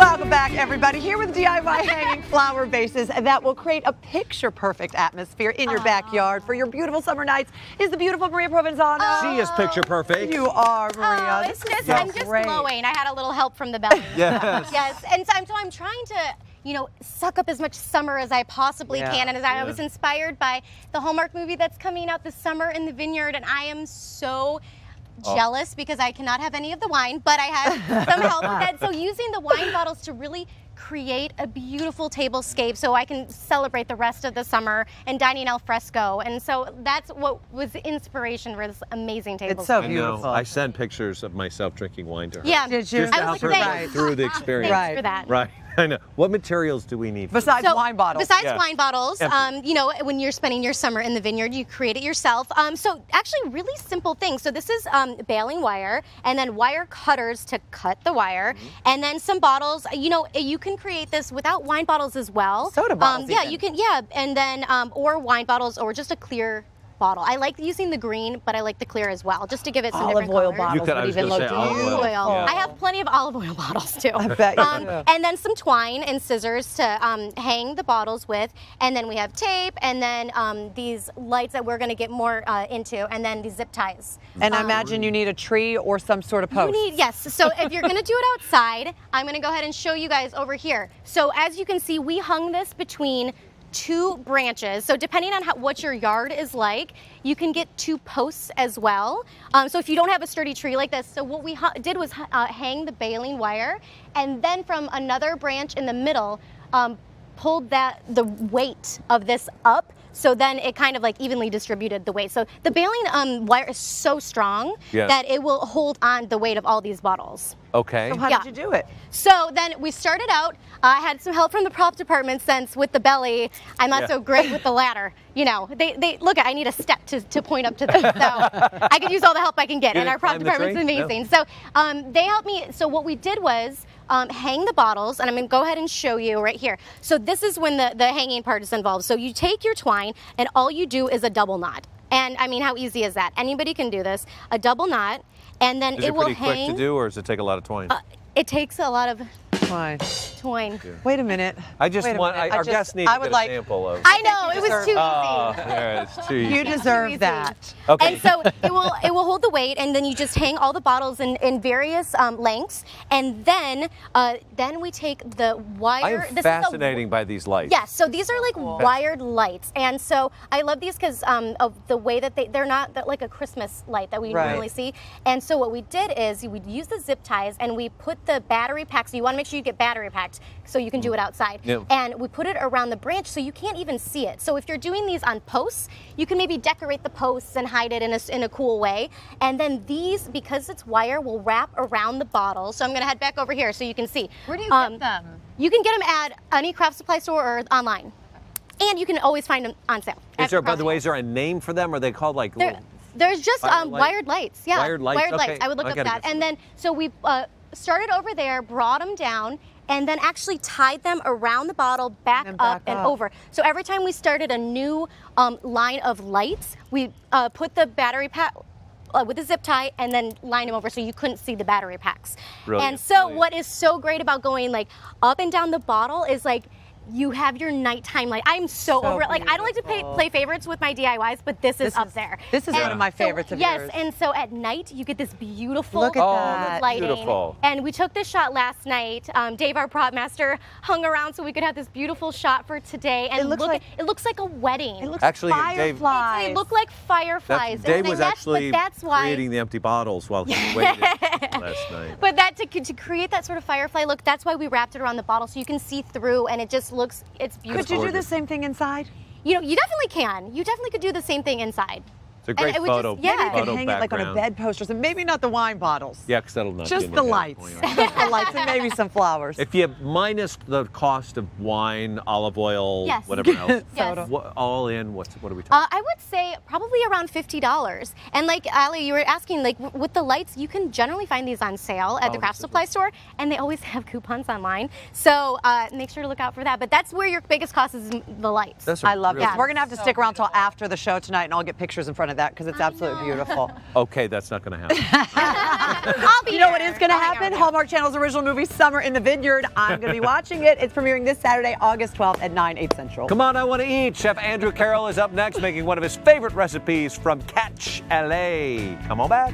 Welcome back, everybody. Here with DIY hanging flower vases that will create a picture perfect atmosphere in your backyard for your beautiful summer nights is the beautiful Maria Provenzano. She is picture perfect. You are, Maria. Oh, This it's is just, so I'm just great. glowing. I had a little help from the belly. Yes. yes. And so I'm, so I'm trying to, you know, suck up as much summer as I possibly Yeah, can. And as I was inspired by the Hallmark movie that's coming out this summer in the vineyard, and I am so. Oh. jealous because I cannot have any of the wine, but I have some help with that. So using the wine bottles to really create a beautiful tablescape so I can celebrate the rest of the summer and dining al fresco. And so that's what was the inspiration for this amazing tablescape. It's so I beautiful. know. I send pictures of myself drinking wine to her. Yeah. Did you? Just to I help was her like, get thanks. through the experience. Thanks Right. for that. Right. I know. What materials do we need? Besides So, wine bottles. Besides Yeah. wine bottles, um, you know, when you're spending your summer in the vineyard, you create it yourself. Um, so actually, really simple things. So this is um, baling wire, and then wire cutters to cut the wire, Mm-hmm. and then some bottles. You know, you can create this without wine bottles as well. Soda bottles Um, yeah, even. you can. Yeah, and then um, or wine bottles or just a clear. Bottle. I like using the green, but I like the clear as well, just to give it some Olive different oil colors. bottles You could- I was even look say olive Olive oil. beautiful. oil. I have plenty of olive oil bottles too. I bet you um, do. And then some twine and scissors to um, hang the bottles with. And then we have tape, and then um, these lights that we're going to get more uh, into, and then these zip ties. And I Um, imagine you need a tree or some sort of post. you post. need yes. So if you're going to do it outside, I'm going to go ahead and show you guys over here. So as you can see, we hung this between two branches. So depending on how, what your yard is like, you can get two posts as well. Um, so if you don't have a sturdy tree like this, so what we did was uh, hang the baling wire, and then from another branch in the middle, um, pulled that the weight of this up. So then it kind of like evenly distributed the weight. So the baling um, wire is so strong Yes. that it will hold on the weight of all these bottles. Okay. So how Yeah. did you do it? So then we started out. I had some help from the prop department since with the belly, I'm not Yeah. so great with the ladder. You know, they, they look. I need a step to, to point up to them. So I could use all the help I can get, You and our prop climb the department's tree? No. amazing. So um, they helped me. So what we did was um, hang the bottles, and I'm to go ahead and show you right here. So this is when the the hanging part is involved. So you take your twine, and all you do is a double knot. And I mean, how easy is that? Anybody can do this. A double knot, and then Is it, it will pretty quick to do, or does it take a lot of twine? Uh, it takes a lot of Fine. twine. Wait a minute. I just Wait want. I, minute. our just- guests need I to would get like, a sample of. I know it was deserve- too Oh, easy. yeah, it's too easy. You deserve easy. that. Okay. And so it will it will hold the weight, and then you just hang all the bottles in, in various um, lengths, and then uh, then we take the wire. I am this is a- fascinating by these lights. Yes, so these are like wired lights, and so I love these because um, of the way that they they're not that like a Christmas light that we Right. normally see. And so what we did is we use the zip ties and we put the battery packs. So you want to make sure you get battery packed so you can do it outside. Yep. And we put it around the branch so you can't even see it. So if you're doing these on posts, you can maybe decorate the posts and hide it in a, s- in a cool way. And then these, because it's wire, will wrap around the bottle. So I'm going to head back over here so you can see. Where do you Um, get them? You can get them at any craft supply store or online. And you can always find them on sale. Is there, by the way, is there a name for them? Are they called like? there's just Fire um, light? wired lights. Yeah, Wired lights, Wired okay. lights. I would look I up that. And then so we uh, started over there, brought them down, and then actually tied them around the bottle, back, And up back and over. So every time we started a new um, line of lights, we uh, put the battery pack. Uh, with a zip tie and then line them over so you couldn't see the battery packs. Brilliant, And so brilliant. what is so great about going like up and down the bottle is like you have your nighttime light. I'm so, So over it. Like I don't like to play, play favorites with my DIYs, but this is This up there. this is one of my so- favorites of yes, yours. and so at night you get this beautiful Look at Oh, that. lighting. beautiful. And we took this shot last night. Um, Dave, our prop master, hung around so we could have this beautiful shot for today. And It looks look, like- it looks like a wedding. It looks Actually, like Dave- fireflies. They look like That's, fireflies. Dave was that's, actually but that's why. creating the empty bottles while he waited last night. But that to, to create that sort of firefly look, that's why we wrapped it around the bottle so you can see through, and it just looks it's beautiful. Could you do the same thing inside? You know, you definitely can. You definitely could do the same thing inside. It's a great it would just- photo. yeah. Maybe you Photo could hang it like on a background. bedpost or something. Maybe not the wine bottles. Yeah, because that'll not Just the lights. Just the lights and maybe some flowers. If you have minus the cost of wine, olive oil, Yes. whatever else, Yes. what, all in, what's what are we talking? Uh, I would say probably around fifty dollars. And like Ali, you were asking, like with the lights, you can generally find these on sale at Oh, the craft this is supply store, and they always have coupons online. So uh, make sure to look out for that. But that's where your biggest cost is the lights. That's a I love really- this. We're gonna have to stick around till after the show tonight, and I'll get pictures in front of that because it's absolutely beautiful. Okay, that's not going to happen. I'll be You know what here. going to I'll hang out oh happen. Hallmark Channel's original movie, Summer in the Vineyard. I'm going to be watching it. It's premiering this Saturday, August 12th at 9, 8 central. Come on, I want to eat. Chef Andrew Carroll is up next making one of his favorite recipes from Catch LA. Come on back.